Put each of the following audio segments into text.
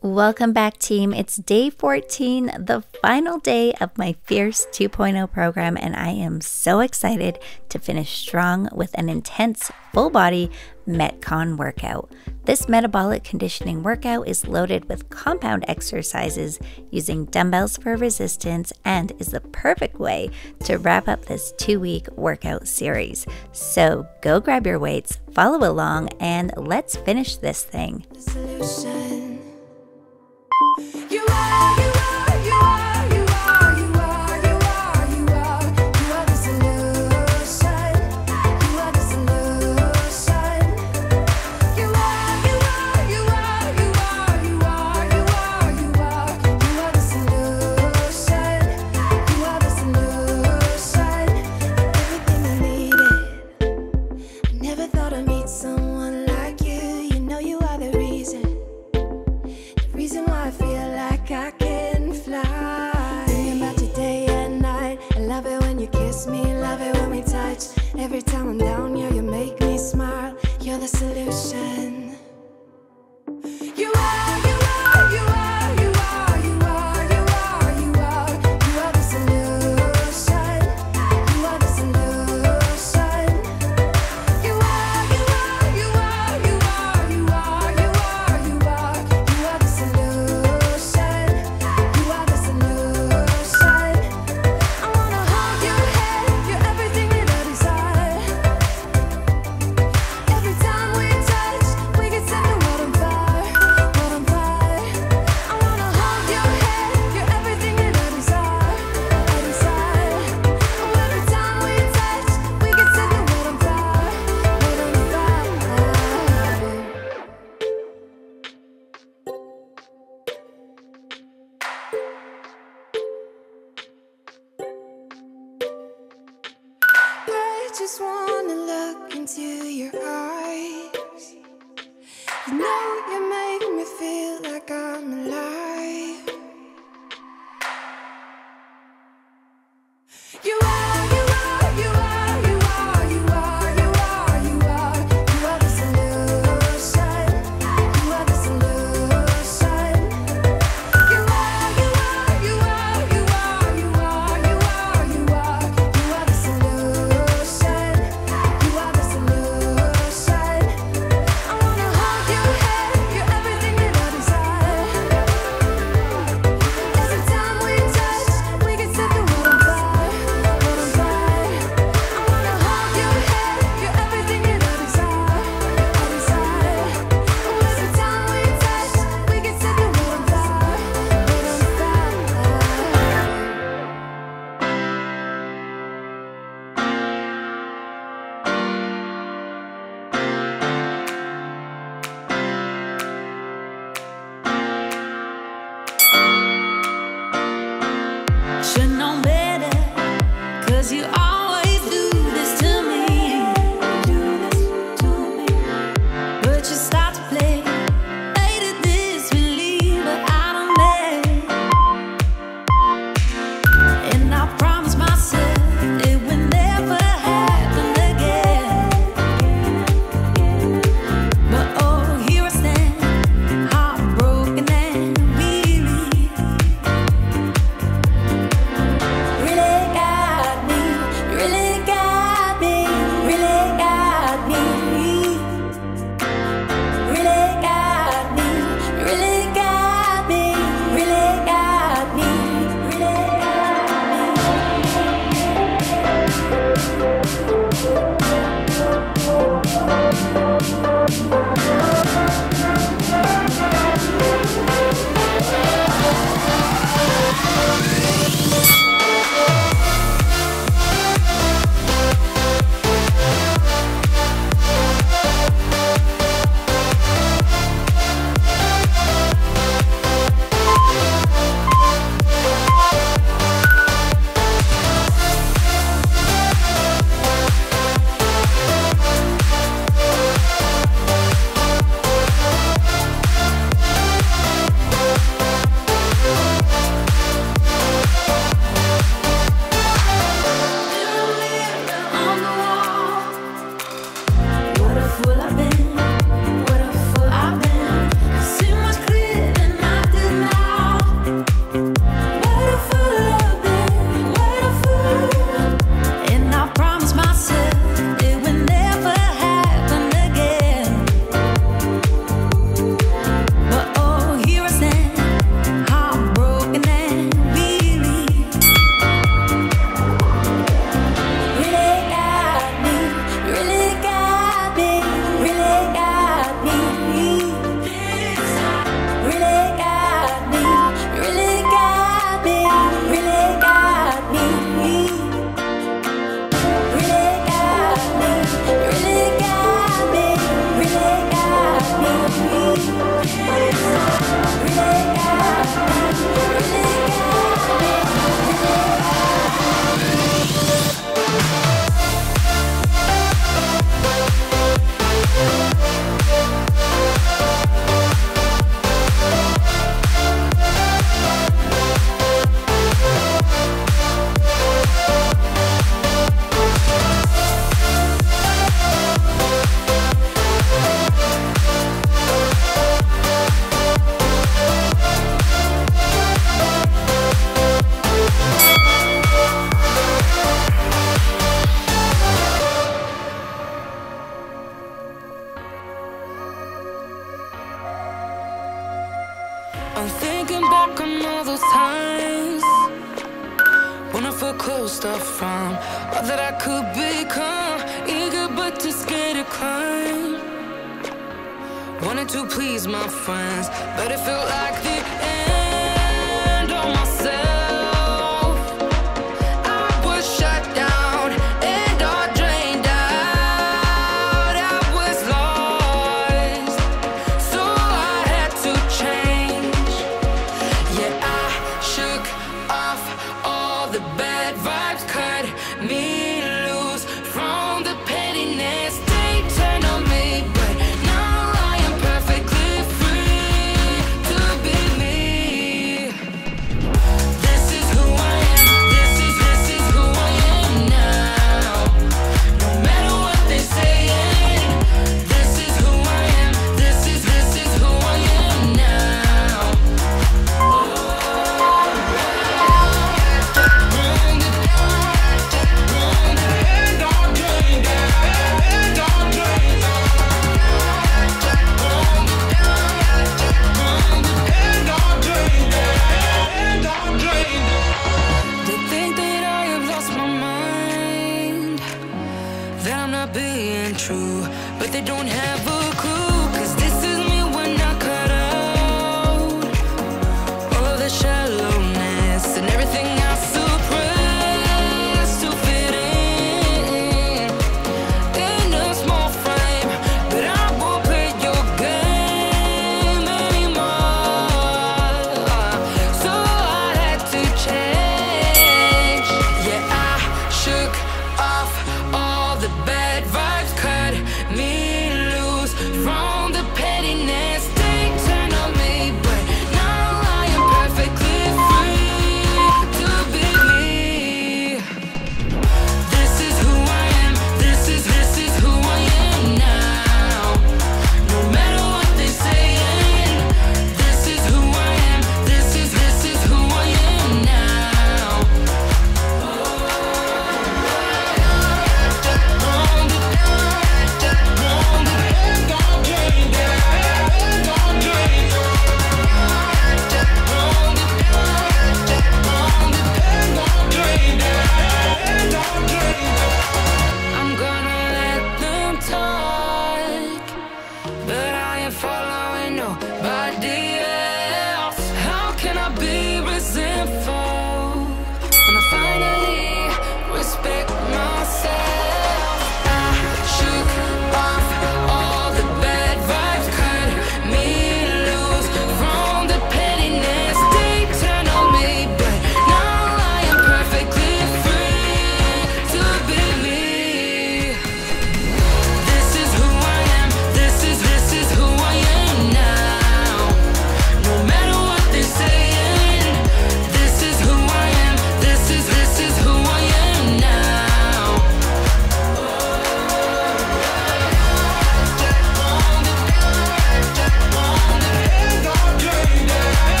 Welcome back, team. It's day 14, the final day of my Fierce 2.0 program, and I am so excited to finish strong with an intense full body Metcon workout. This metabolic conditioning workout is loaded with compound exercises using dumbbells for resistance and is the perfect way to wrap up this two week workout series. So go grab your weights, follow along, and let's finish this thing. You are. You the solution.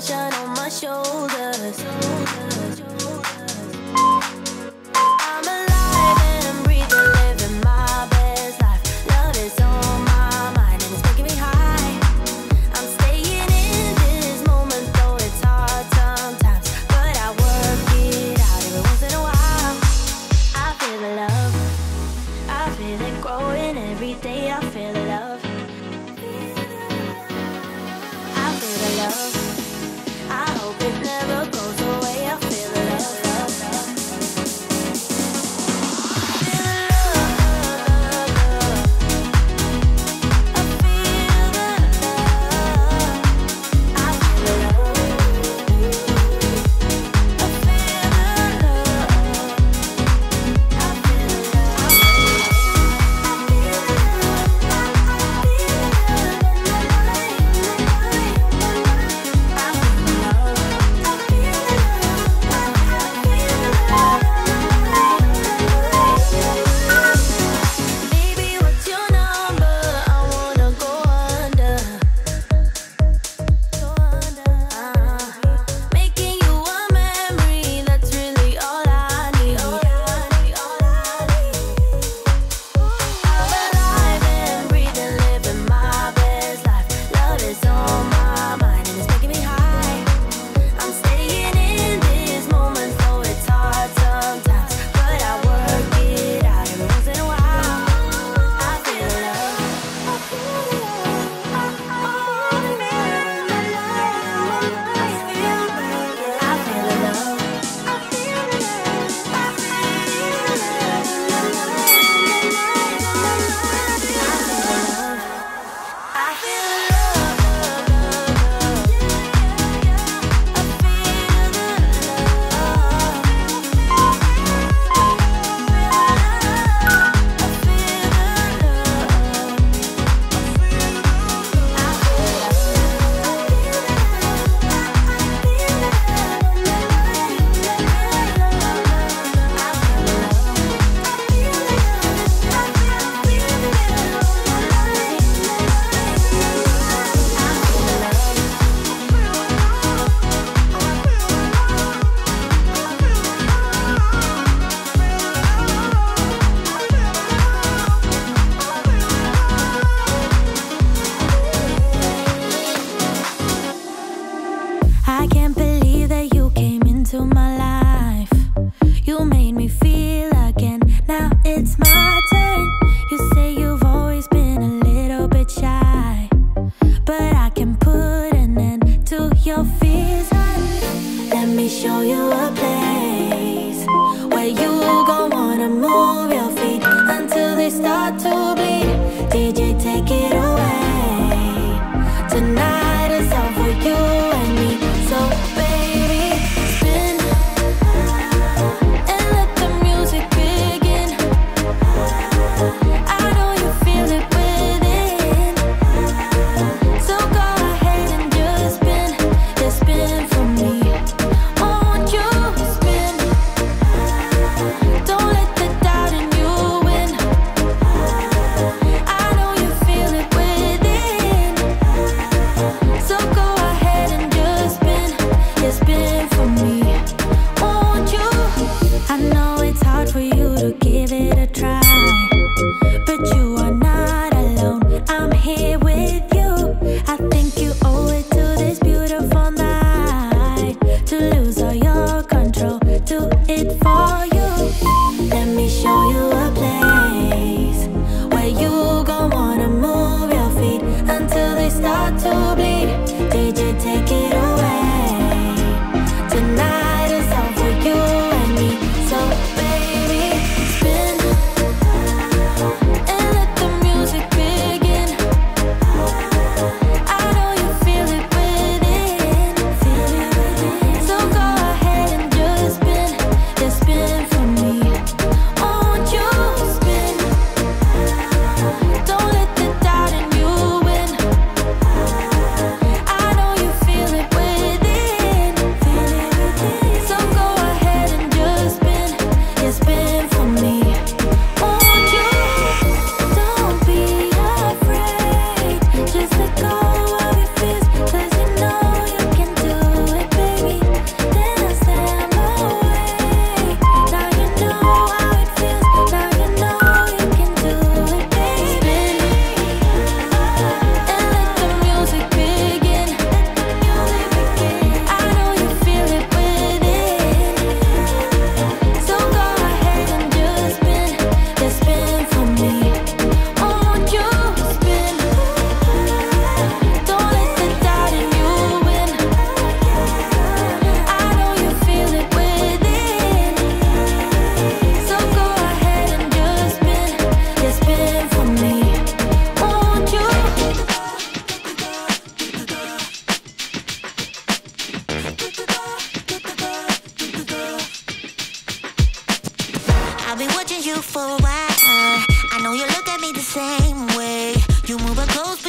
sunshine on my shoulders.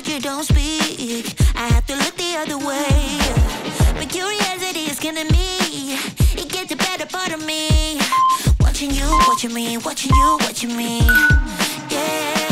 but you don't speak. I have to look the other way. But curiosity is killing me. It gets the better part of me. Watching you, watching me, watching you, watching me. Yeah.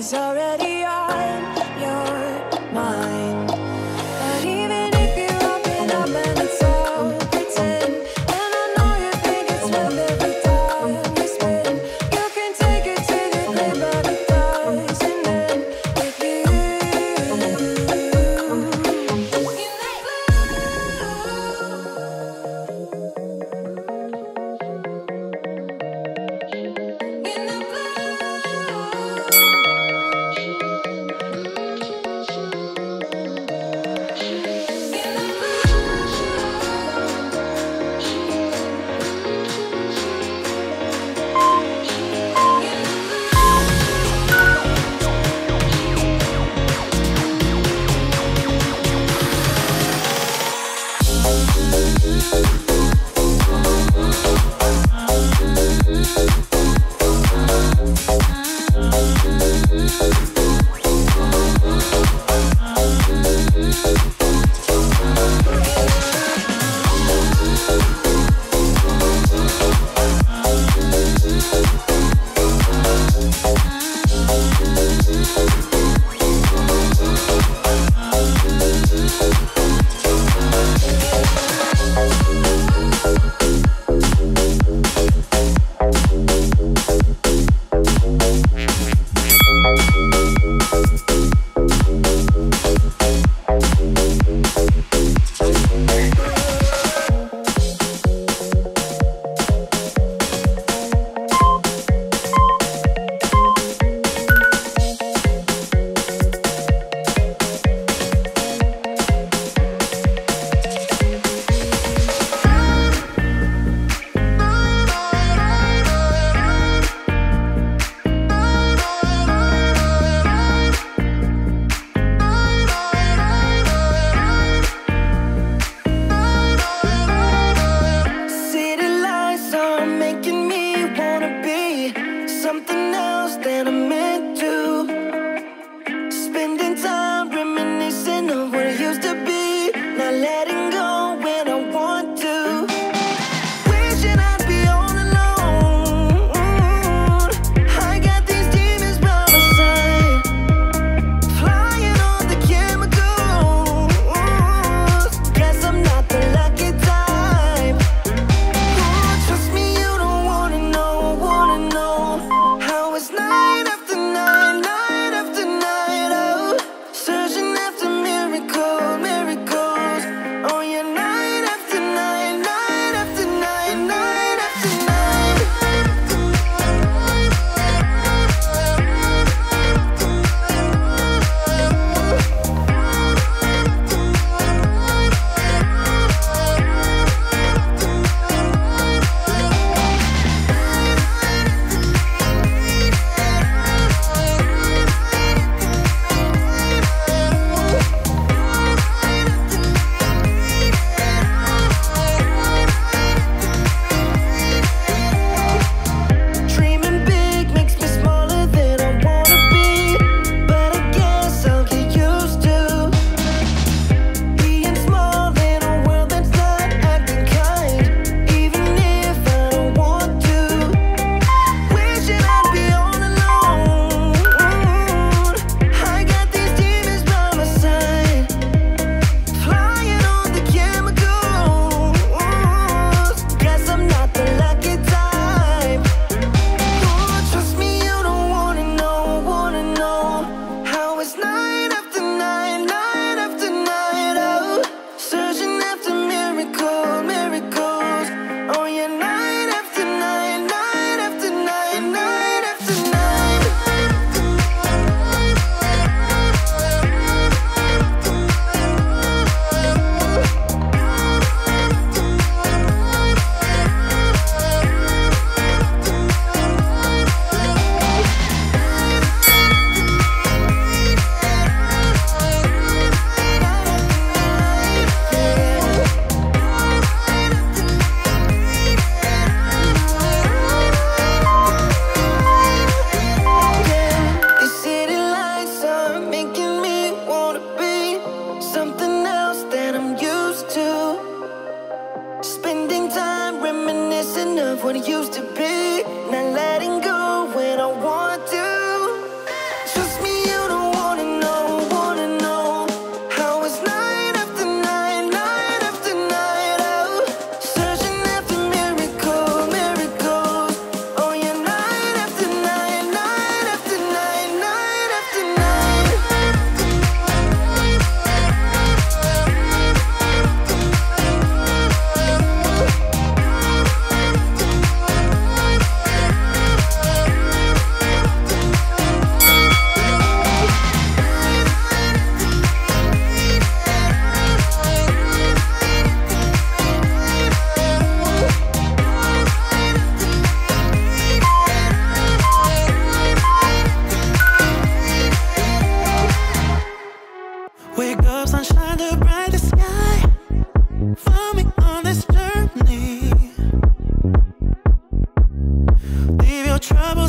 Is already I'm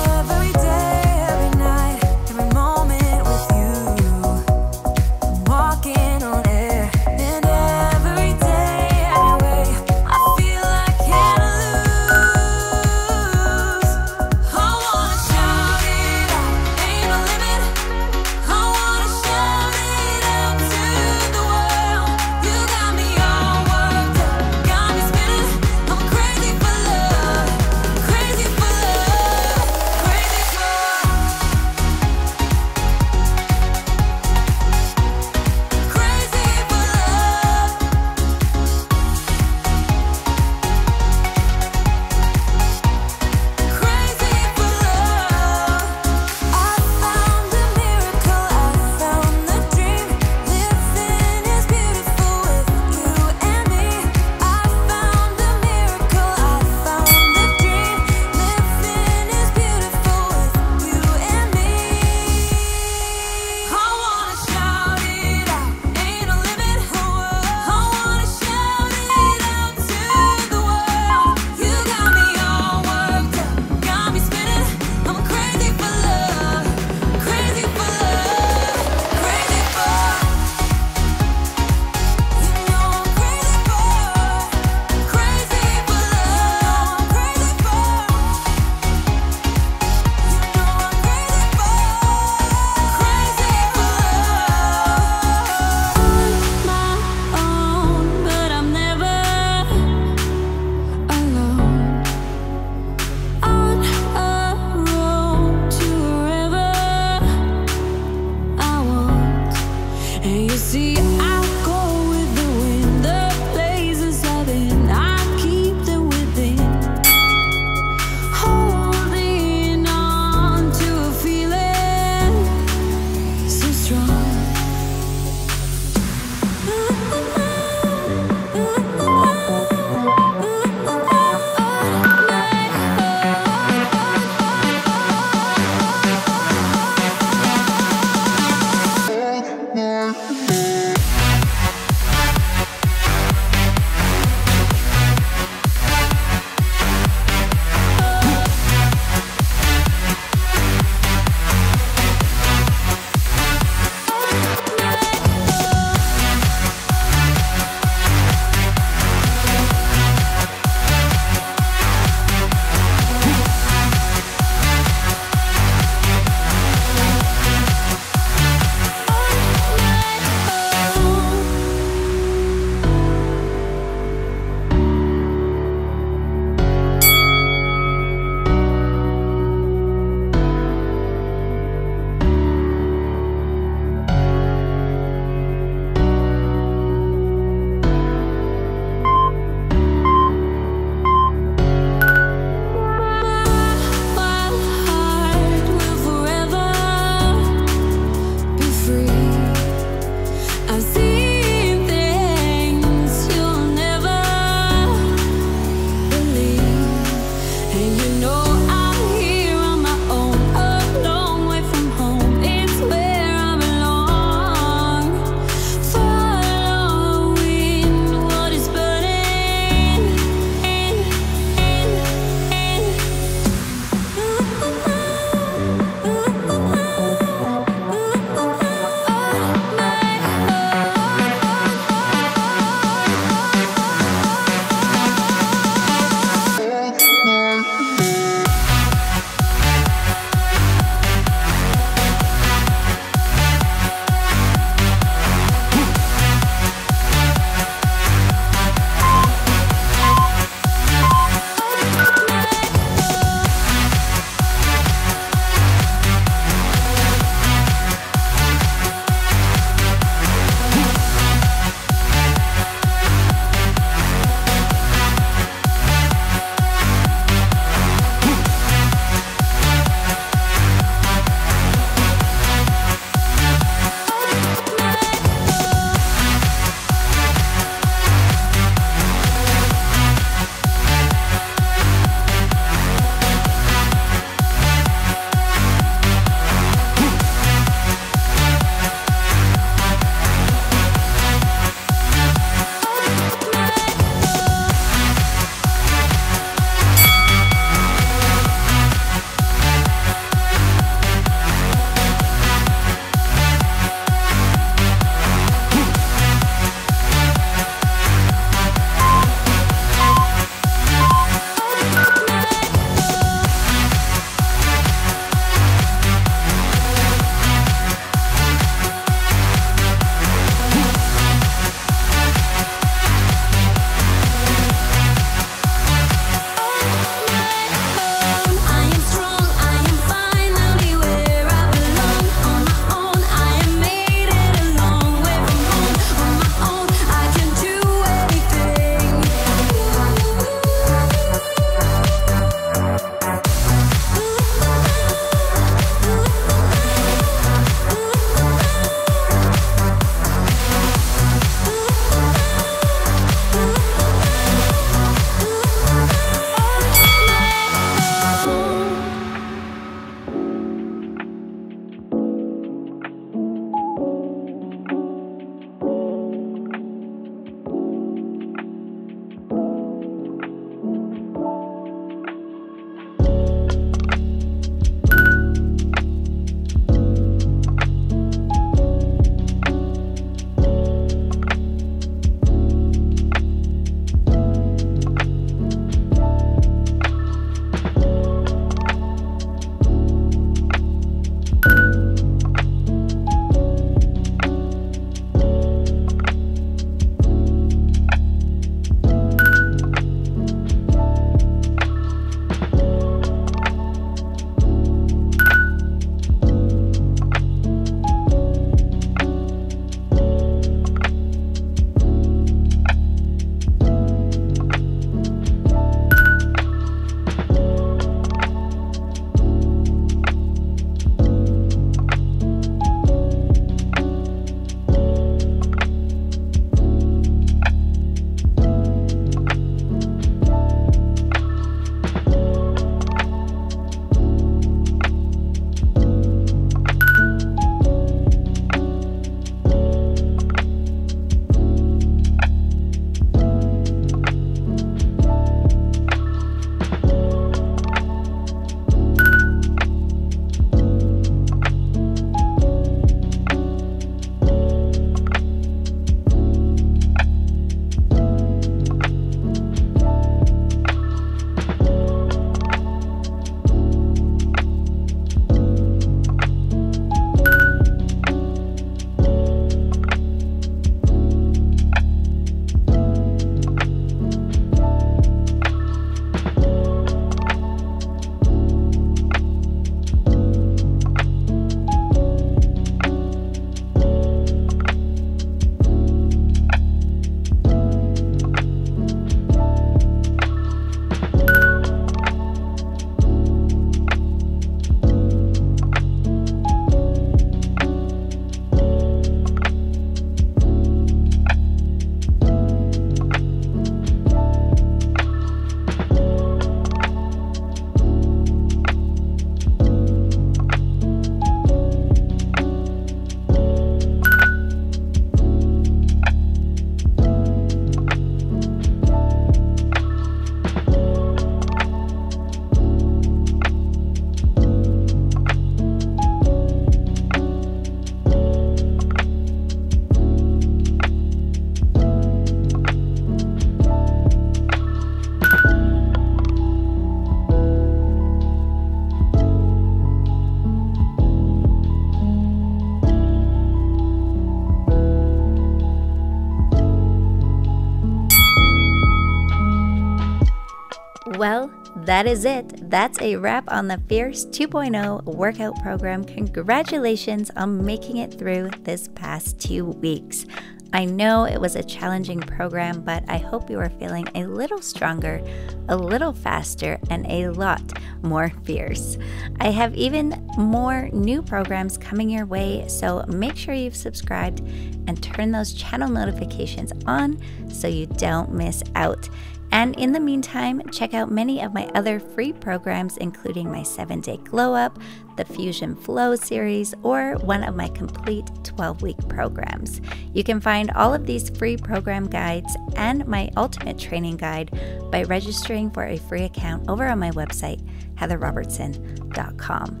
that is it. That's a wrap on the Fierce 2.0 workout program. Congratulations on making it through this past two weeks. I know it was a challenging program, but I hope you are feeling a little stronger, a little faster, and a lot more fierce. I have even more new programs coming your way, so make sure you've subscribed and turn those channel notifications on so you don't miss out. And in the meantime, check out many of my other free programs, including my 7 day glow up, the Fusion Flow series, or one of my complete 12 week programs. You can find all of these free program guides and my ultimate training guide by registering for a free account over on my website, heatherrobertson.com.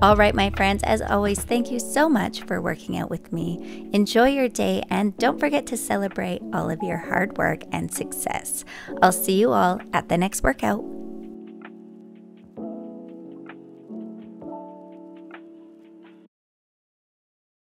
All right, my friends, as always, thank you so much for working out with me. Enjoy your day and don't forget to celebrate all of your hard work and success. I'll see you all at the next workout.